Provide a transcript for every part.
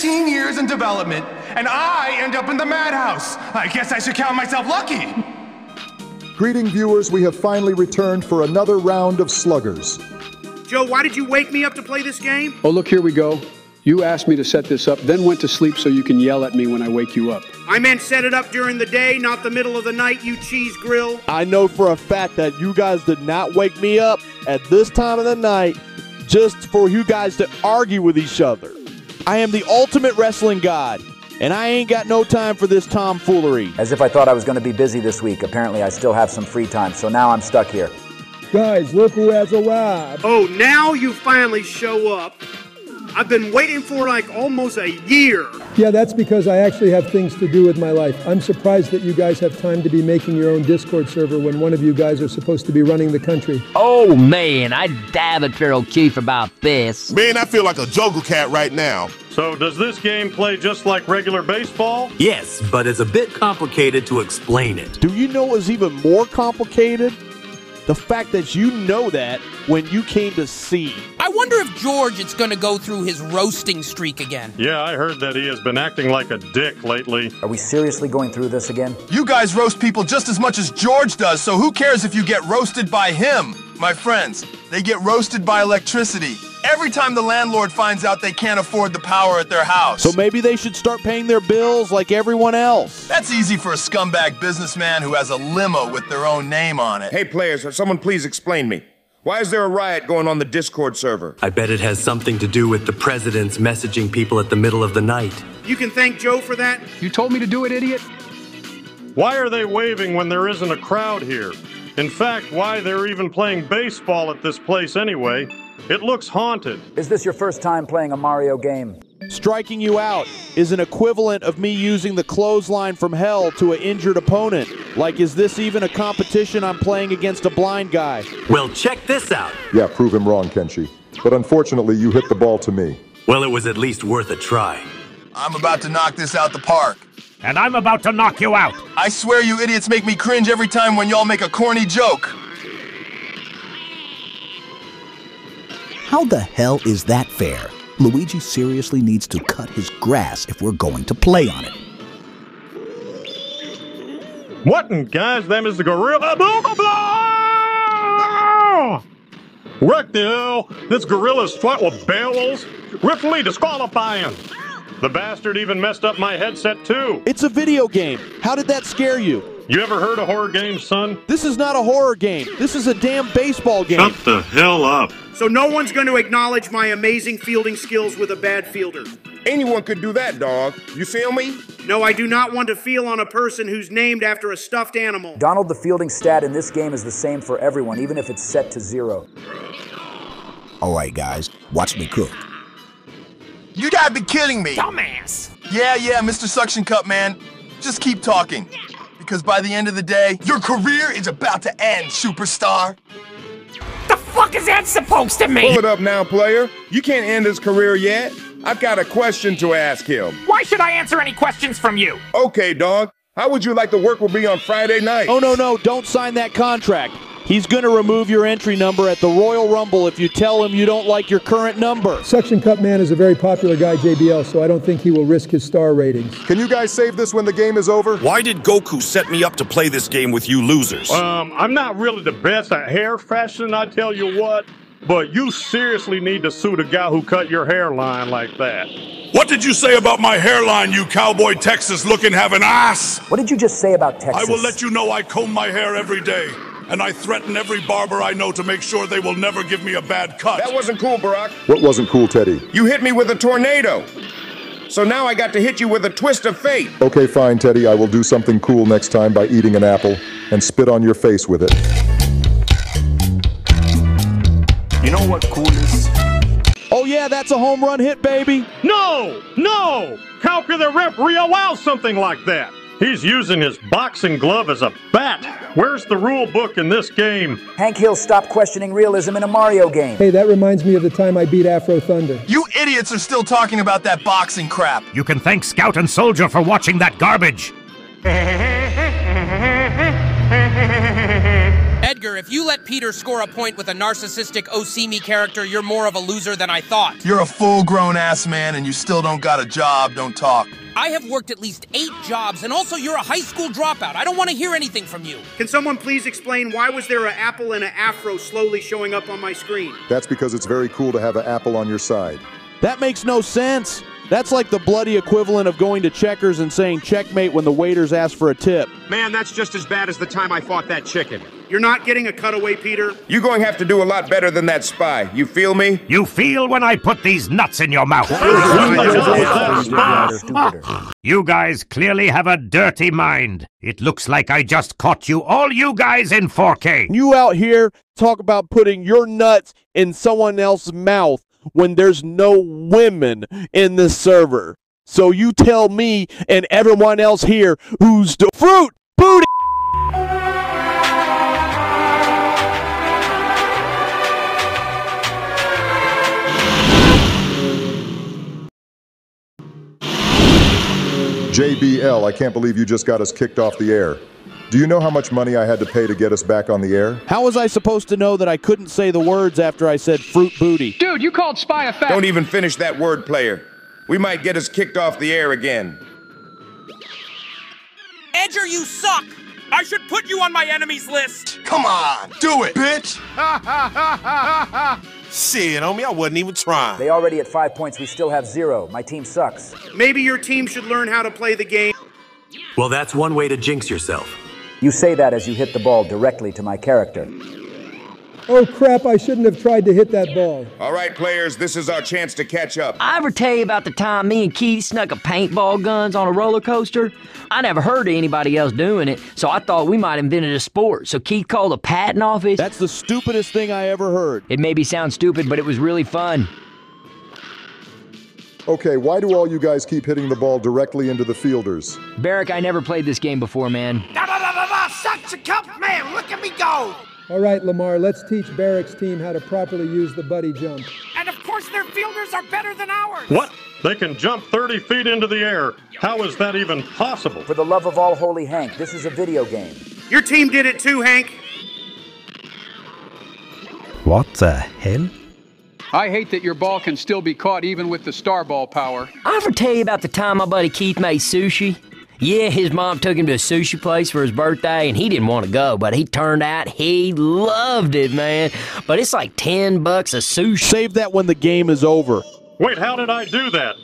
15 years in development, and I end up in the madhouse. I guess I should count myself lucky. Greeting viewers, we have finally returned for another round of sluggers. Joe, why did you wake me up to play this game? Oh, look, here we go. You asked me to set this up, then went to sleep so you can yell at me when I wake you up. I meant set it up during the day, not the middle of the night, you cheese grill. I know for a fact that you guys did not wake me up at this time of the night just for you guys to argue with each other. I am the ultimate wrestling god, and I ain't got no time for this tomfoolery. As if I thought I was going to be busy this week. Apparently, I still have some free time, so now I'm stuck here. Guys, look who has arrived. Oh, now you finally show up. I've been waiting for like almost a year. Yeah, that's because I actually have things to do with my life. I'm surprised that you guys have time to be making your own Discord server when one of you guys are supposed to be running the country. Oh man, I dab at Pharaoh Keith about this. Man, I feel like a jungle cat right now. So, does this game play just like regular baseball? Yes, but it's a bit complicated to explain it. Do you know what's even more complicated? The fact that you know that when you came to see. I wonder if George is going to go through his roasting streak again. Yeah, I heard that he has been acting like a dick lately. Are we seriously going through this again? You guys roast people just as much as George does, so who cares if you get roasted by him? My friends, they get roasted by electricity. Every time the landlord finds out they can't afford the power at their house. So maybe they should start paying their bills like everyone else. That's easy for a scumbag businessman who has a limo with their own name on it. Hey, players, or someone please explain me. Why is there a riot going on the Discord server? I bet it has something to do with the president's messaging people at the middle of the night. You can thank Joe for that. You told me to do it, idiot. Why are they waving when there isn't a crowd here? In fact, why they're even playing baseball at this place anyway? It looks haunted. Is this your first time playing a Mario game? Striking you out is an equivalent of me using the clothesline from hell to an injured opponent. Like, is this even a competition I'm playing against a blind guy? Well, check this out. Yeah, prove him wrong, Kenshi. But unfortunately, you hit the ball to me. Well, it was at least worth a try. I'm about to knock this out the park. And I'm about to knock you out. I swear you idiots make me cringe every time when y'all make a corny joke. How the hell is that fair? Luigi seriously needs to cut his grass if we're going to play on it. What in guys, them is the gorilla. Blah, blah, blah! Wreck the hell! This gorilla's fight with bells. Ripley disqualifying. The bastard even messed up my headset too. It's a video game. How did that scare you? You ever heard of horror games, son? This is not a horror game. This is a damn baseball game. Shut the hell up. So no one's going to acknowledge my amazing fielding skills with a bad fielder. Anyone could do that, dog. You feel me? No, I do not want to feel on a person who's named after a stuffed animal. Donald, the fielding stat in this game is the same for everyone, even if it's set to zero. All right, guys, watch me cook. You gotta be kidding me. Dumbass. Yeah, yeah, Mr. Suction Cup, man. Just keep talking. Because by the end of the day, your career is about to end, superstar. The fuck is that supposed to mean? Pull it up now, player. You can't end his career yet. I've got a question to ask him. Why should I answer any questions from you? Okay, dog. How would you like the work will be on Friday night? Oh, no, no, don't sign that contract. He's going to remove your entry number at the Royal Rumble if you tell him you don't like your current number. Suction Cup Man is a very popular guy, JBL, so I don't think he will risk his star ratings. Can you guys save this when the game is over? Why did Goku set me up to play this game with you losers? Um, I'm not really the best at hair fashion, I tell you what, but you seriously need to sue the guy who cut your hairline like that. What did you say about my hairline, you cowboy Texas looking having ass? What did you just say about Texas? I will let you know I comb my hair every day. And I threaten every barber I know to make sure they will never give me a bad cut. That wasn't cool, Barack. What wasn't cool, Teddy? You hit me with a tornado. So now I got to hit you with a twist of fate. Okay, fine, Teddy. I will do something cool next time by eating an apple and spit on your face with it. You know what cool is? Oh, yeah, that's a home run hit, baby. No! No! How could the referee allow something like that? He's using his boxing glove as a bat. Where's the rule book in this game? Hank Hill stopped questioning realism in a Mario game. Hey, that reminds me of the time I beat Afro Thunder. You idiots are still talking about that boxing crap. You can thank Scout and Soldier for watching that garbage. Edgar, if you let Peter score a point with a narcissistic OC character, you're more of a loser than I thought. You're a full-grown ass man and you still don't got a job, don't talk. I have worked at least eight jobs, and also you're a high school dropout. I don't want to hear anything from you. Can someone please explain why was there an apple and an afro slowly showing up on my screen? That's because it's very cool to have an apple on your side. That makes no sense. That's like the bloody equivalent of going to checkers and saying checkmate when the waiters ask for a tip. Man, that's just as bad as the time I fought that chicken. You're not getting a cutaway, Peter. You're going to have to do a lot better than that spy. You feel me? You feel when I put these nuts in your mouth. you guys clearly have a dirty mind. It looks like I just caught you, all you guys in 4K. You out here talk about putting your nuts in someone else's mouth when there's no women in this server. So you tell me and everyone else here who's the fruit booty. JBL, I can't believe you just got us kicked off the air. Do you know how much money I had to pay to get us back on the air? How was I supposed to know that I couldn't say the words after I said fruit booty? Dude, you called spy a fact. Don't even finish that word, player. We might get us kicked off the air again. Edgar, you suck! I should put you on my enemies list! Come on, do it, bitch! Shit, homie, I wasn't even trying. They already at five points. We still have zero. My team sucks. Maybe your team should learn how to play the game. Well, that's one way to jinx yourself. You say that as you hit the ball directly to my character. Oh crap, I shouldn't have tried to hit that ball. All right, players, this is our chance to catch up. I ever tell you about the time me and Keith snuck a paintball guns on a roller coaster? I never heard of anybody else doing it, so I thought we might invented a sport. So Keith called the patent office. That's the stupidest thing I ever heard. It maybe sounds stupid, but it was really fun. Okay, why do all you guys keep hitting the ball directly into the fielders? Barrick, I never played this game before, man. Da da da da da! Such a cup, man! Look at me go! All right, Lamar, let's teach Barrick's team how to properly use the buddy jump. And of course, their fielders are better than ours. What? They can jump 30 feet into the air. How is that even possible? For the love of all holy Hank, this is a video game. Your team did it too, Hank. What the hell? I hate that your ball can still be caught even with the star ball power. I ever tell you about the time my buddy Keith made sushi? Yeah, his mom took him to a sushi place for his birthday and he didn't want to go, but he turned out he loved it, man. But it's like 10 bucks a sushi. Save that when the game is over. Wait, how did I do that?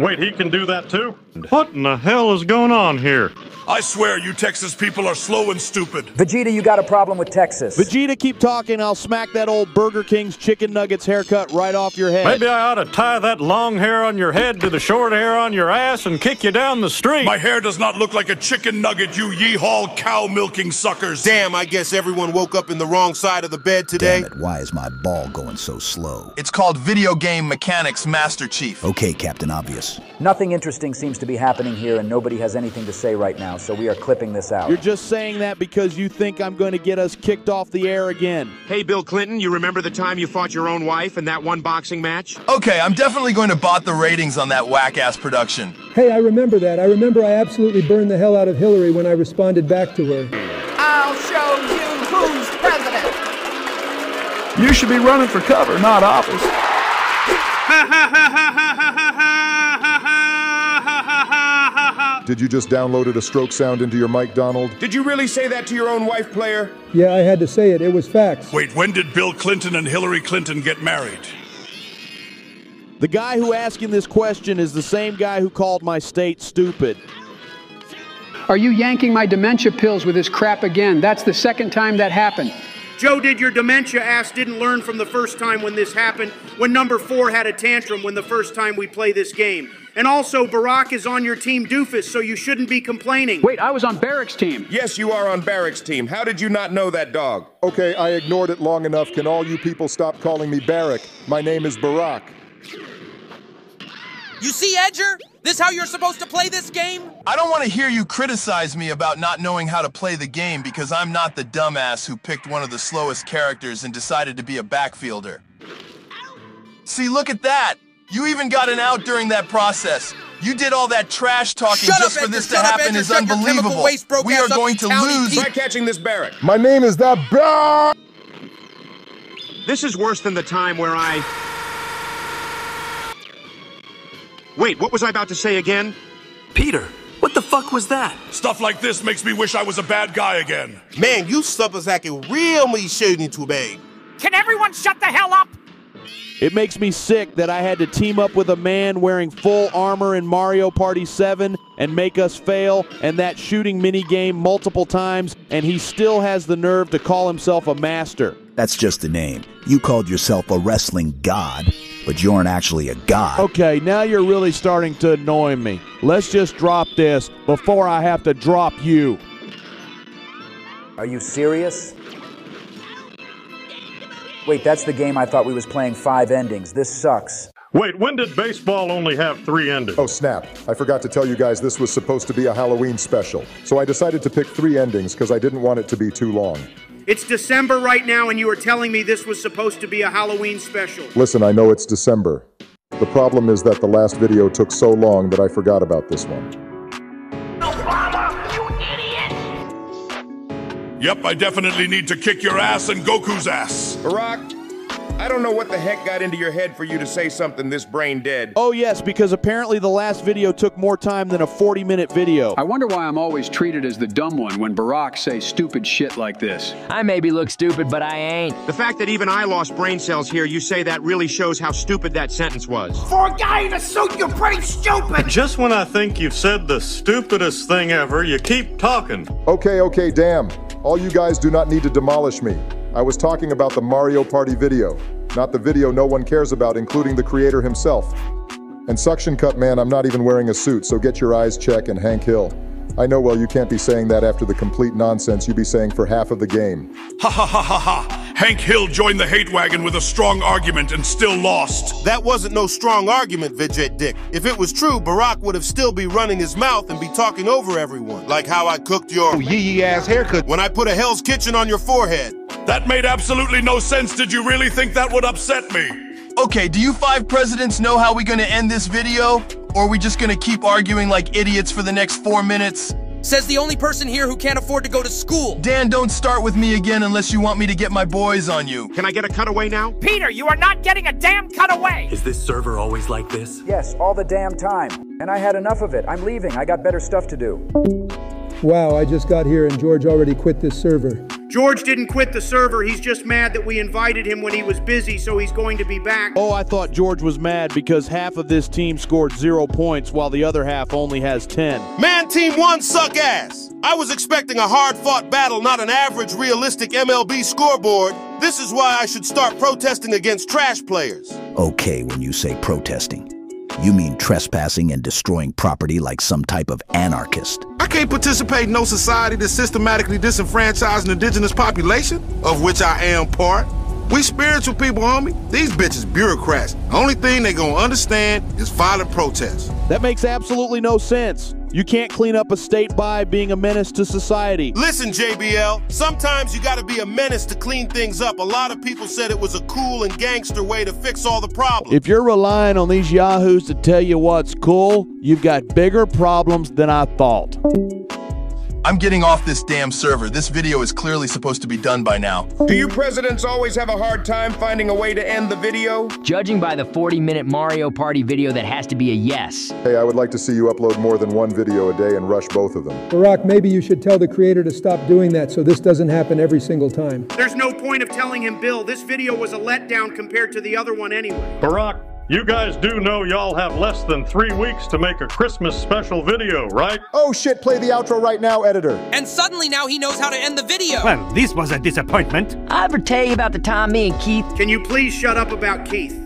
Wait, he can do that too? What in the hell is going on here? I swear you Texas people are slow and stupid. Vegeta, you got a problem with Texas. Vegeta, keep talking. I'll smack that old Burger King's chicken nuggets haircut right off your head. Maybe I ought to tie that long hair on your head to the short hair on your ass and kick you down the street. My hair does not look like a chicken nugget, you yeehaw cow milking suckers. Damn, I guess everyone woke up in the wrong side of the bed today. Damn it, why is my ball going so slow? It's called Video Game Mechanics Master Chief. Okay, Captain Obvious. Nothing interesting seems to be happening here, and nobody has anything to say right now, so we are clipping this out. You're just saying that because you think I'm going to get us kicked off the air again. Hey, Bill Clinton, you remember the time you fought your own wife in that one boxing match? Okay, I'm definitely going to bot the ratings on that whack-ass production. Hey, I remember that. I remember I absolutely burned the hell out of Hillary when I responded back to her. I'll show you who's president. You should be running for cover, not office. Did you just downloaded a stroke sound into your mic, Donald? Did you really say that to your own wife, player? Yeah, I had to say it. It was facts. Wait, when did Bill Clinton and Hillary Clinton get married? The guy who asking this question is the same guy who called my state stupid. Are you yanking my dementia pills with this crap again? That's the second time that happened. Joe, did your dementia ass didn't learn from the first time when this happened, when number four had a tantrum when the first time we play this game. And also, Barack is on your team doofus, so you shouldn't be complaining. Wait, I was on Barrack's team. Yes, you are on Barrack's team. How did you not know that dog? Okay, I ignored it long enough. Can all you people stop calling me Barrack? My name is Barack. You see, Edgar? This how you're supposed to play this game? I don't want to hear you criticize me about not knowing how to play the game because I'm not the dumbass who picked one of the slowest characters and decided to be a backfielder. See, look at that! You even got an out during that process. You did all that trash talking Shut just up, for this to shut up, happen Edgar, is shut your chemical unbelievable. waste broke We are going to county lose. Try catching this barrack. My name is the Bar. This is worse than the time where I. Wait, what was I about to say again? Peter, what the fuck was that? Stuff like this makes me wish I was a bad guy again. Man, you suckers acting real me shooting too big. Can everyone shut the hell up? It makes me sick that I had to team up with a man wearing full armor in Mario Party 7 and make us fail and that shooting minigame multiple times, and he still has the nerve to call himself a master. That's just the name. You called yourself a wrestling god, but you aren't actually a god. Okay, now you're really starting to annoy me. Let's just drop this before I have to drop you. Are you serious? Wait, that's the game I thought we was playing five endings. This sucks. Wait, when did baseball only have three endings? Oh, snap. I forgot to tell you guys this was supposed to be a Halloween special. So I decided to pick three endings because I didn't want it to be too long. It's December right now, and you are telling me this was supposed to be a Halloween special. Listen, I know it's December. The problem is that the last video took so long that I forgot about this one. Yep, I definitely need to kick your ass and Goku's ass. Barack, I don't know what the heck got into your head for you to say something this brain dead. Oh, yes, because apparently the last video took more time than a 40 minute video. I wonder why I'm always treated as the dumb one when Barack says stupid shit like this. I maybe look stupid, but I ain't. The fact that even I lost brain cells here, you say that really shows how stupid that sentence was. For a guy in a suit, you're pretty stupid. Just when I think you've said the stupidest thing ever, you keep talking. Okay, okay, damn. All you guys do not need to demolish me. I was talking about the Mario Party video, not the video no one cares about, including the creator himself. And Suction Cup Man, I'm not even wearing a suit, so get your eyes check and Hank Hill. I know well you can't be saying that after the complete nonsense you be saying for half of the game. Ha ha ha ha ha. Hank Hill joined the hate wagon with a strong argument and still lost. That wasn't no strong argument, Vegeta Dick. If it was true, Barack would have still be running his mouth and be talking over everyone. Like how I cooked your yee yee ass haircut when I put a Hell's Kitchen on your forehead. That made absolutely no sense. Did you really think that would upset me? Okay, do you five presidents know how we gonna end this video? Or are we just gonna keep arguing like idiots for the next four minutes? Says the only person here who can't afford to go to school. Dan, don't start with me again unless you want me to get my boys on you. Can I get a cutaway now? Peter, you are not getting a damn cutaway. Is this server always like this? Yes, all the damn time. And I had enough of it. I'm leaving. I got better stuff to do. Wow, I just got here and George already quit this server. George didn't quit the server. He's just mad that we invited him when he was busy, so he's going to be back. Oh, I thought George was mad because half of this team scored zero points while the other half only has 10. Man, Team 1 suck ass. I was expecting a hard fought battle, not an average realistic MLB scoreboard. This is why I should start protesting against trash players. Okay, when you say protesting, you mean trespassing and destroying property like some type of anarchist. I can't participate in no society that's systematically disenfranchising the indigenous population, of which I am part. We spiritual people, homie. These bitches bureaucrats. The only thing they gonna understand is violent protest. That makes absolutely no sense. You can't clean up a state by being a menace to society. Listen, JBL, sometimes you gotta be a menace to clean things up. A lot of people said it was a cool and gangster way to fix all the problems. If you're relying on these yahoos to tell you what's cool, you've got bigger problems than I thought. I'm getting off this damn server. This video is clearly supposed to be done by now. Do you presidents always have a hard time finding a way to end the video? Judging by the 40 minute Mario Party video, that has to be a yes. Hey, I would like to see you upload more than one video a day and rush both of them. Barack, maybe you should tell the creator to stop doing that so this doesn't happen every single time. There's no point of telling him, Bill. This video was a letdown compared to the other one anyway. Barack, you guys do know y'all have less than three weeks to make a Christmas special video, right? Oh shit, play the outro right now, editor. And suddenly now he knows how to end the video. Well, this was a disappointment. I ever tell you about the time me and Keith. Can you please shut up about Keith?